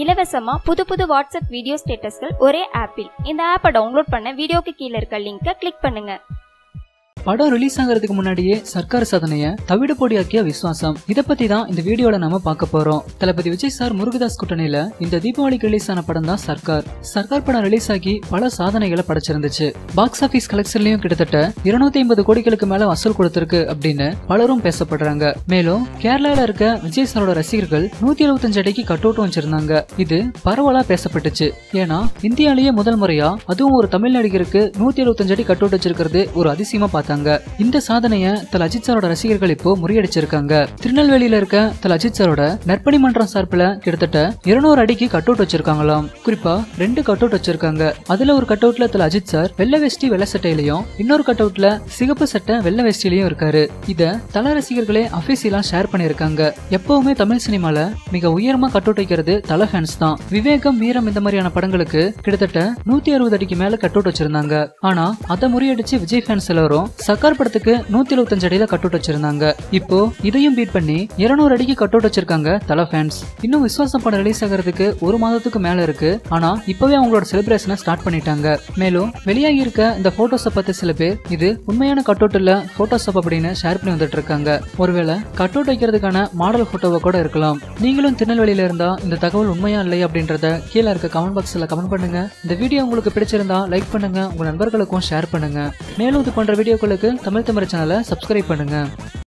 இலவசமா புது புது வாட்ஸ்அப் வீடியோ ஸ்டேட்டஸ்கள் ஒரே ஆப்பில். இந்த ஆப்பை டவுன்லோட் பண்ண வீடியோக்கு கீழே இருக்க லிங்கை கிளிக் பண்ணுங்க. படம் ரிலீஸ் ஆகிறதுக்கு முன்னாடியே சர்க்கார் சாதனைய தவிடு பொடியாக்கிய விஸ்வாசம். இத பத்தி தான் இந்த வீடியோல நாம பார்க்க போறோம். தளபதி விஜய் சார் முருகதாஸ் கூட்டணியில இந்த தீபாவளிக்கு ரிலீஸ் ஆன படம் தான் சர்க்கார். சர்க்கார் படம் ரிலீஸ் ஆகி பல சாதனைகளை படைச்சிருந்துச்சு. பாக்ஸ் ஆபீஸ் கலெக்ஷன்லயும் கிட்டத்தட்ட இருநூத்தி ஐம்பது கோடிகளுக்கு மேல வசூல் கொடுத்திருக்கு அப்படின்னு பலரும் பேசப்படுறாங்க. மேலும் கேரளால இருக்க விஜய் சாரோட ரசிகர்கள் நூத்தி எழுபத்தஞ்சு அடிக்கு கட்டோட்டம் வச்சிருந்தாங்க. இது பரவலா பேசப்பட்டுச்சு. ஏன்னா இந்தியாலேயே முதல் முறையா அதுவும் ஒரு தமிழ் நடிகருக்கு நூத்தி எழுபத்தஞ்சு அடி கட்டோட்டு வச்சிருக்கிறது ஒரு அதிசயமா பார்த்தாங்க இந்த சாதனைய தல அஜித் சாரோட ரசிகர்கள் இப்போ முறியடிச்சிருக்காங்க. திருநெல்வேலியில இருக்க தல அஜித் சாரோட நற்பணி மன்றம் சார்பில் கிட்டத்தட்ட இருநூறு அடிக்கு கட் அவுட் வச்சிருக்காங்களாம். குறிப்பா ரெண்டு கட் அவுட் வச்சிருக்காங்க. அதுல ஒரு கட் அவுட்ல தல அஜித் சார் வெள்ளை வெஸ்டி வெள்ளை சட்டையிலையும் இன்னொரு கட் அவுட்ல சிகப்பு சட்டை வெள்ளை வெஸ்டிலையும் இருக்காரு. இத தல ரசிகர்களே அபிஷியலா ஷேர் பண்ணிருக்காங்க எப்பவுமே தமிழ் சினிமால மிக உயரமா கட் அவுட் வைக்கிறது தல ஃபேன்ஸ் தான். விவேகம் வீரம் இந்த மாதிரியான படங்களுக்கு கிட்டத்தட்ட நூத்தி அறுபது அடிக்கு மேல கட் அவுட் வச்சிருந்தாங்க. ஆனா அதை முறியடிச்சு விஜய் ஃபேன்ஸ் எல்லாரும் சர்க்கார் படத்துக்கு நூத்தி எழுபத்தஞ்சு அடியில கட் அவுட் வச்சிருந்தாங்க. இப்போ இதையும் பீட் பண்ணி இருநூறு அடிக்கு கட் அவுட் வச்சிருக்காங்க தல ஃபேன்ஸ் இன்னும் விஸ்வாசம் படம் ரிலீஸ் ஆகிறதுக்கு ஒரு மாதத்துக்கு மேல இருக்கு. ஆனா இப்பவே அவங்களோட செலிப்ரேஷனை ஸ்டார்ட் பண்ணிட்டாங்க. மேலும் வெளியாகி இருக்க இந்த போட்டோஸை பத்தி சில பேர் இது உண்மையான கட்டவுட் இல்ல போட்டோஷாப் அப்படின்னு ஷேர் பண்ணி வந்துட்டு இருக்காங்க. ஒருவேளை கட் அவுட் வைக்கிறதுக்கான மாடல் போட்டோவை கூட இருக்கலாம். நீங்களும் திருநெல்வேலியில இருந்தா இந்த தகவல் உண்மையா இல்லையா அப்படின்றத கீழே இருக்க கமெண்ட் பாக்ஸ்ல கமெண்ட் பண்ணுங்க. இந்த வீடியோ உங்களுக்கு பிடிச்சிருந்தா லைக் பண்ணுங்க. உங்க நண்பர்களுக்கும் ஷேர் பண்ணுங்க. மேலும் இது போன்ற வீடியோக்களுக்கு தமிழ் தமிழ் சேனலை சப்ஸ்கிரைப் பண்ணுங்கள்